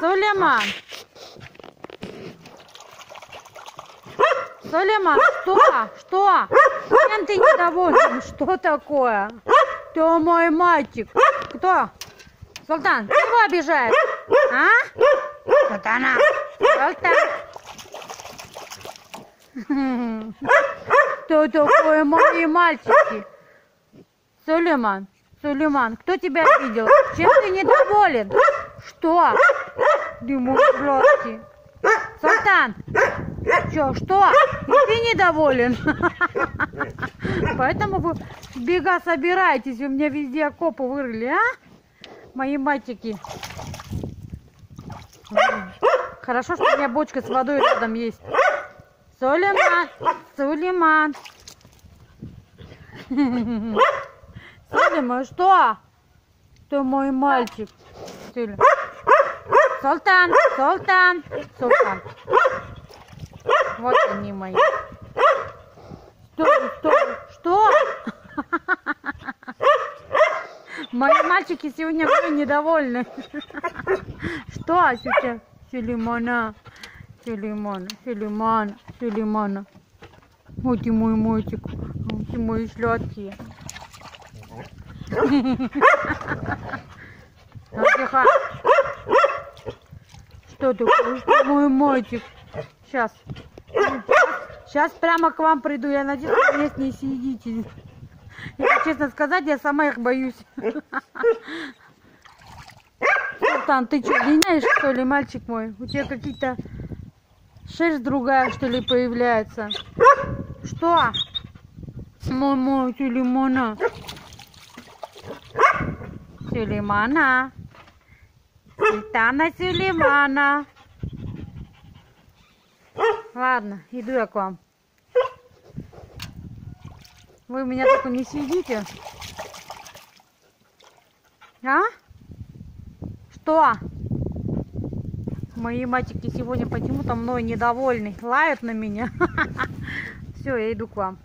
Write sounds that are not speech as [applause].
Сулейман. Сулейман, что? Что? Чем ты недоволен? Что такое? Ты мой мальчик. Кто? Султан, ты его обижаешь? А? Султана. Султан. Кто такое мои мальчики? Сулейман, Сулейман, кто тебя обидел? Чем ты недоволен? Что? Мой сладкий. Султан, что, что? И ты недоволен? Поэтому вы бега собираетесь, вы мне везде окопы вырыли, а? Мои мальчики. Хорошо, что у меня бочка с водой рядом есть. Сулейман, Сулейман. Сулейман, что? Ты мой мальчик. Сулейман. Султан, Султан, Султан. Вот они мои. Что, что, что? Мои мальчики сегодня были недовольны. Что сейчас? Сулеймана, Сулеймана, Сулеймана, Сулеймана. Вот и мой мальчик, вот и мои сладкие. Отдыхай. Что такое? Что мой мальчик? Сейчас. Сейчас прямо к вам приду. Я надеюсь, вы здесь не сидите. Если честно сказать, я сама их боюсь. Султан, ты что, линяешь, что ли, мальчик мой? У тебя какие-то шерсть другая, что ли, появляется? Что? Мама, Сулеймана. Сулеймана. Султана Сулеймана. Ладно, иду я к вам. Вы меня только не сидите. А? Что? Мои мальчики сегодня почему-то мной недовольны. Лают на меня. [laughs] Все, я иду к вам.